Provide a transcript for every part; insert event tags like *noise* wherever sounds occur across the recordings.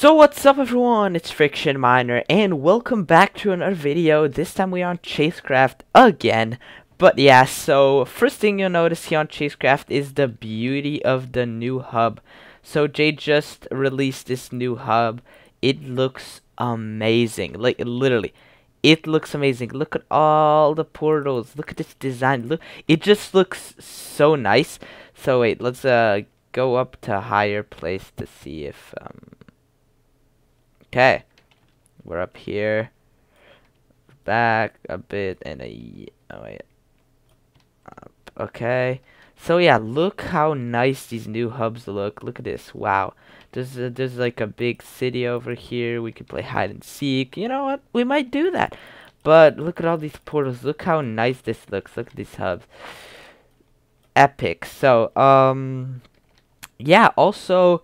So what's up everyone, it's Friction Miner, and welcome back to another video. This time we are on Chasecraft again. But yeah, so first thing you'll notice here on Chasecraft is the beauty of the new hub. So Jay just released this new hub. It looks amazing, like literally. It looks amazing. Look at all the portals. Look at this design. Look, it just looks so nice. So wait, let's uh go up to higher place to see if um Okay. We're up here. Back a bit and a oh wait. Up. Okay. So yeah, look how nice these new hubs look. Look at this. Wow. There's a, there's like a big city over here. We could play hide and seek. You know what? We might do that. But look at all these portals. Look how nice this looks. Look at these hubs. Epic. So, um yeah, also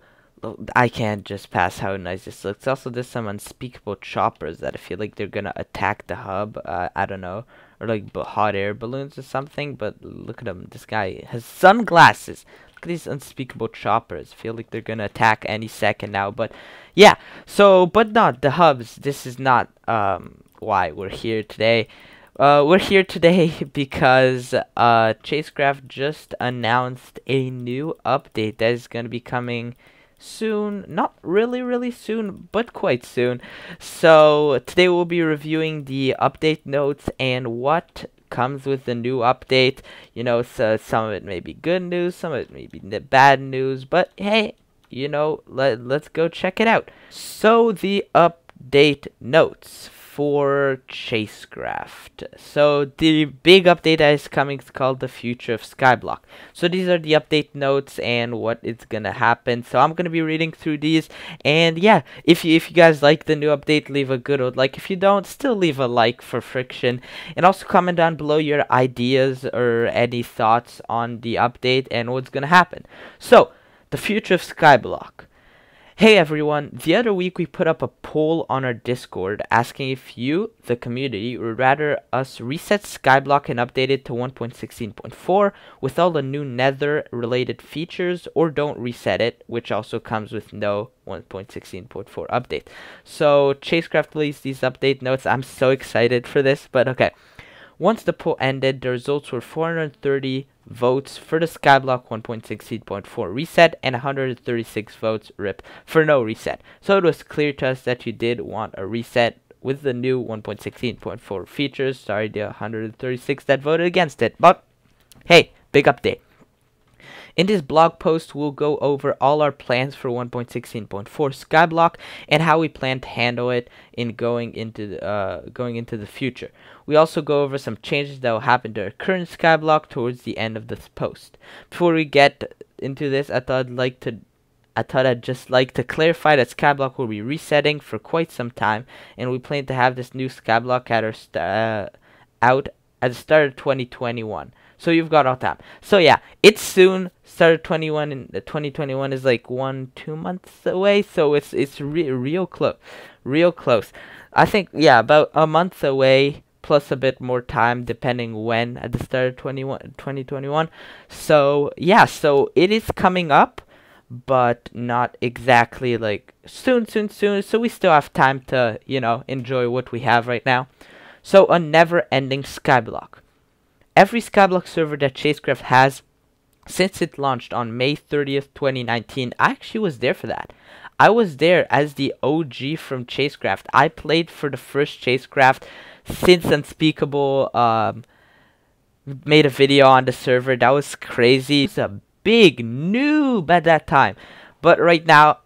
I can't just pass how nice this looks. Also, there's some unspeakable choppers that I feel like they're gonna attack the hub. Uh, I don't know, or like hot air balloons or something. But look at him. This guy has sunglasses. Look at these unspeakable choppers. Feel like they're gonna attack any second now. But yeah. So, but not the hubs. This is not um why we're here today. Uh, we're here today *laughs* because uh, Chasecraft just announced a new update that is going to be coming soon. Not really, really soon, but quite soon. So today we'll be reviewing the update notes and what comes with the new update. You know, so some of it may be good news, some of it may be bad news, but hey, you know, let, let's go check it out. So the update notes for Chasecraft. So the big update that is coming is called the future of Skyblock. So these are the update notes and what is gonna happen. So I'm gonna be reading through these and yeah, if you if you guys like the new update, leave a good old like. If you don't, still leave a like for friction. And also comment down below your ideas or any thoughts on the update and what's gonna happen. So the future of Skyblock. Hey everyone, the other week we put up a poll on our Discord asking if you, the community, would rather us reset Skyblock and update it to 1.16.4 with all the new Nether related features or don't reset it, which also comes with no 1.16.4 update. So Chasecraft released these update notes. I'm so excited for this, but okay. Once the poll ended, the results were 430 votes for the Skyblock 1.16.4 reset and 136 votes RIP for no reset. So it was clear to us that you did want a reset with the new 1.16.4 features. Sorry, the 136 that voted against it. But hey, big update. In this blog post, we'll go over all our plans for 1.16.4 Skyblock and how we plan to handle it in going into the, uh, going into the future. We also go over some changes that will happen to our current Skyblock towards the end of this post. Before we get into this, I thought I'd like to I thought I'd just like to clarify that Skyblock will be resetting for quite some time, and we plan to have this new Skyblock at our uh, out at the start of 2021. So you've got all time. So yeah, it's soon. Start of 21 and uh, 2021 is like one, two months away. So it's it's re real close, real close. I think yeah, about a month away plus a bit more time depending when at the start of 21 2021. So yeah, so it is coming up, but not exactly like soon, soon, soon. So we still have time to you know enjoy what we have right now. So a never-ending skyblock. Every Skyblock server that Chasecraft has since it launched on May 30th, 2019, I actually was there for that. I was there as the OG from Chasecraft. I played for the first Chasecraft since Unspeakable um, made a video on the server. That was crazy. It's a big noob at that time. But right now,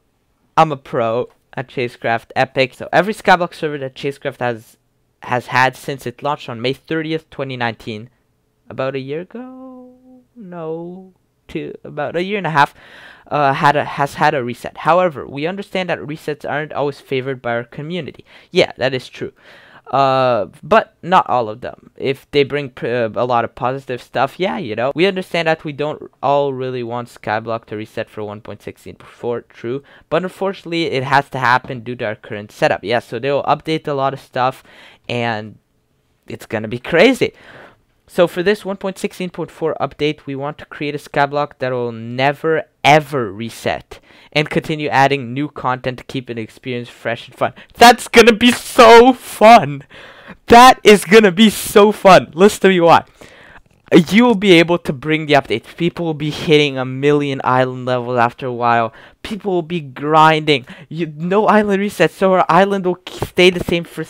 I'm a pro at Chasecraft Epic. So every Skyblock server that Chasecraft has has had since it launched on May 30th, 2019 about a year ago. No, to about a year and a half. Uh, had a, has had a reset. However, we understand that resets aren't always favored by our community. Yeah, that is true. Uh, but not all of them. If they bring uh, a lot of positive stuff, yeah, you know. We understand that we don't all really want Skyblock to reset for 1.16.4, true. But unfortunately, it has to happen due to our current setup. Yeah, so they'll update a lot of stuff, and it's gonna be crazy. So for this 1.16.4 update, we want to create a skyblock that will never ever reset and continue adding new content to keep an experience fresh and fun. That's gonna be so fun! That is gonna be so fun. Listen to me why. You will be able to bring the updates. People will be hitting a million island levels after a while. People will be grinding. You, no island resets, so our island will stay the same for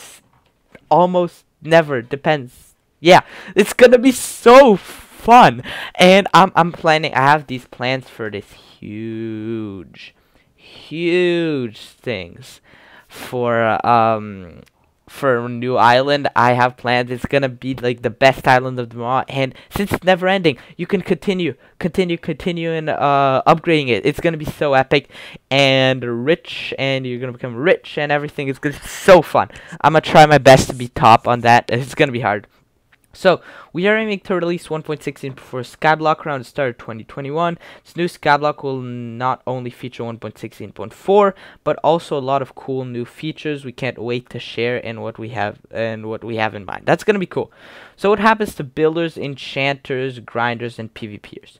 almost never. Depends. Yeah, it's gonna be so fun. And I'm I'm planning. I have these plans for this huge, huge things for um for New Island. I have plans. It's gonna be like the best island of them all. And since it's never ending, you can continue, continue, continue, and uh, upgrading it. It's gonna be so epic and rich, and you're gonna become rich, and everything is gonna be so fun. I'm gonna try my best to be top on that. It's gonna be hard. So, we are aiming to release 1.16 before Skyblock around the start of 2021. This new Skyblock will not only feature 1.16.4, but also a lot of cool new features we can't wait to share and what we have and what we have in mind. That's gonna be cool. So what happens to builders, enchanters, grinders, and PvPers?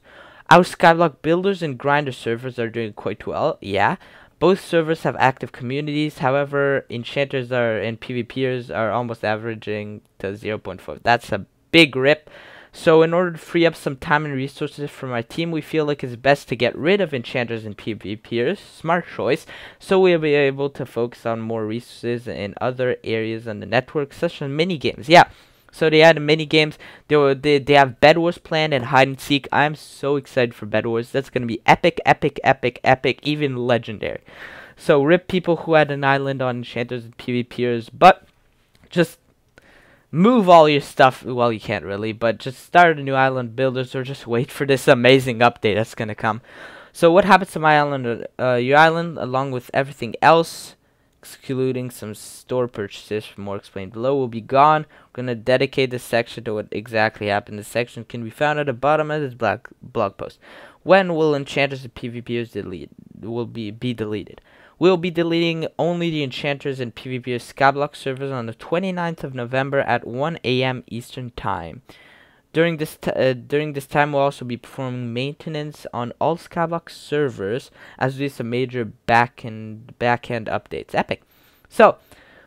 Our Skyblock builders and grinder servers are doing quite well, yeah. Both servers have active communities, however, enchanters are and PvPers are almost averaging to 0.4. That's a big rip. So in order to free up some time and resources for my team, we feel like it's best to get rid of enchanters and PvPers. Smart choice. So we'll be able to focus on more resources in other areas on the network, such as mini games. Yeah, so they had mini games. They were they, they have Bed Wars planned and hide and seek. I'm so excited for Bed Wars. That's gonna be epic, epic, epic, epic, even legendary. So rip people who had an island on enchanters and PvPers, but just move all your stuff. Well, you can't really, but just start a new island builders or just wait for this amazing update that's gonna come. So what happens to my island? Uh, your island, along with everything else excluding some store purchases more explained below will be gone. We're going to dedicate this section to what exactly happened. This section can be found at the bottom of this blog, blog post. When will enchanters and PvPers delete will be be deleted? We'll be deleting only the enchanters and PvPers Skyblock servers on the 29th of November at 1 a.m. Eastern Time. During this uh, during this time, we'll also be performing maintenance on all Skyblock servers, as well as some major backend backend updates. Epic. So,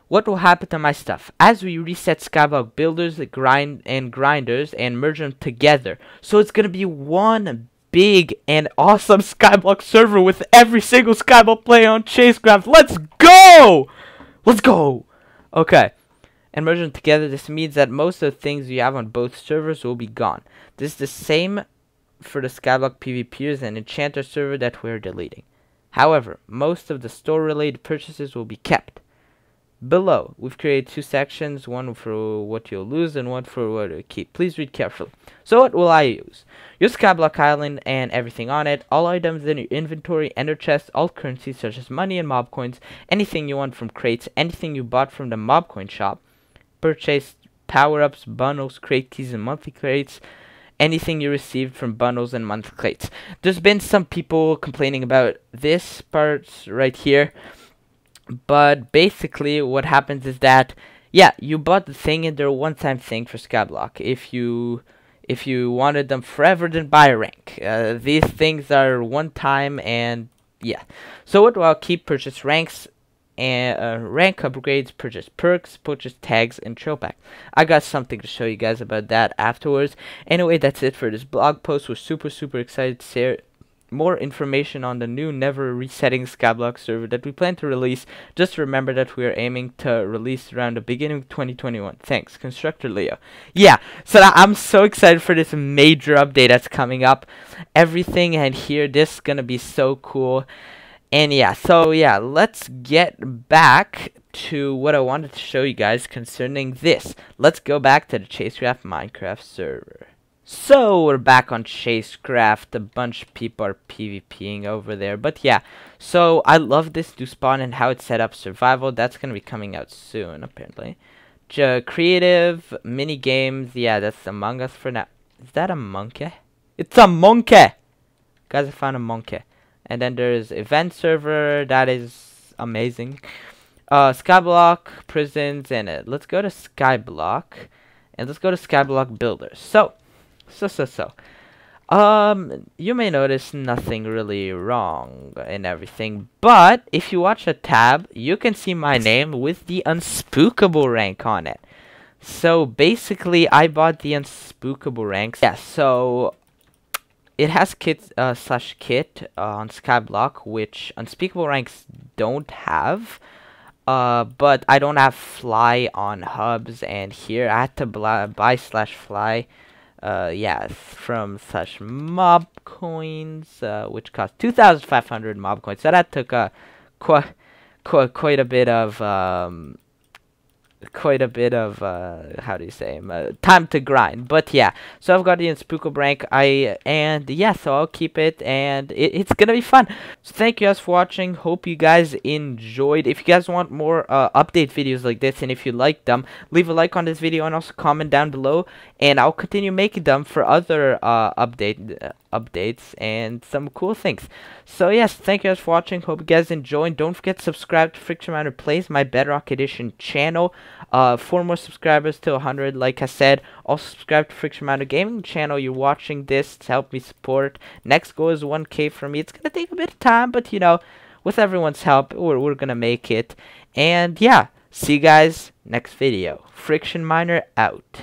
what will happen to my stuff as we reset Skyblock builders, grind and grinders, and merge them together? So it's gonna be one big and awesome *laughs* Skyblock server with every single Skyblock player on Chasecraft. Let's go! Let's go! Okay and merge them together, this means that most of the things you have on both servers will be gone. This is the same for the Skyblock PvPers and Enchanter server that we're deleting. However, most of the store-related purchases will be kept. Below, we've created two sections, one for what you'll lose and one for what to keep. Please read carefully. So what will I use? Your Skyblock Island and everything on it, all items in your inventory, ender chests, all currencies such as money and mob coins, anything you want from crates, anything you bought from the mob coin shop, purchased power-ups, bundles, crate keys, and monthly crates, anything you received from bundles and monthly crates. There's been some people complaining about this part right here, but basically what happens is that, yeah, you bought the thing and they're a one-time thing for Skyblock. If you if you wanted them forever, then buy a rank. Uh, these things are one time and yeah. So what do I keep purchase ranks and uh, rank upgrades, purchase perks, purchase tags, and trail pack. I got something to show you guys about that afterwards. Anyway, that's it for this blog post. We're super, super excited to share more information on the new never resetting skyblock server that we plan to release just remember that we are aiming to release around the beginning of 2021 thanks constructor leo yeah so i'm so excited for this major update that's coming up everything and here this is gonna be so cool and yeah, so yeah, let's get back to what I wanted to show you guys concerning this. Let's go back to the Chasecraft Minecraft server. So we're back on Chasecraft. A bunch of people are PvPing over there. But yeah, so I love this new spawn and how it's set up survival. That's going to be coming out soon, apparently. J creative, mini games. Yeah, that's Among Us for now. Is that a monkey? It's a monkey! Guys, I found a monkey. And then there's event server. That is amazing. Uh, Skyblock, prisons, and it. Let's go to Skyblock. And let's go to Skyblock Builder. So, so, so, so. Um, you may notice nothing really wrong and everything, but if you watch a tab, you can see my name with the unspookable rank on it. So basically, I bought the unspookable ranks. Yeah, so it has kit uh, slash kit uh, on Skyblock, which unspeakable ranks don't have. Uh, but I don't have fly on hubs, and here I had to buy slash fly uh, yes, from such mob coins, uh, which cost 2,500 mob coins. So that took uh, quite, quite, quite a bit of um, quite a bit of uh, how do you say uh, time to grind. But yeah so i've got it the unspookable rank i and yeah so i'll keep it and it, it's gonna be fun. So thank you guys for watching. Hope you guys enjoyed. If you guys want more uh, update videos like this and if you like them leave a like on this video and also comment down below and i'll continue making them for other uh, update uh, updates and some cool things. So yes, thank you guys for watching. Hope you guys enjoyed. Don't forget to subscribe to Friction Miner Plays, my Bedrock Edition channel. Uh, four more subscribers to 100, like I said. Also subscribe to Friction Miner Gaming channel. You're watching this to help me support. Next goal is 1k for me. It's gonna take a bit of time, but you know, with everyone's help, we're, we're gonna make it. And yeah, see you guys next video. Friction Miner out.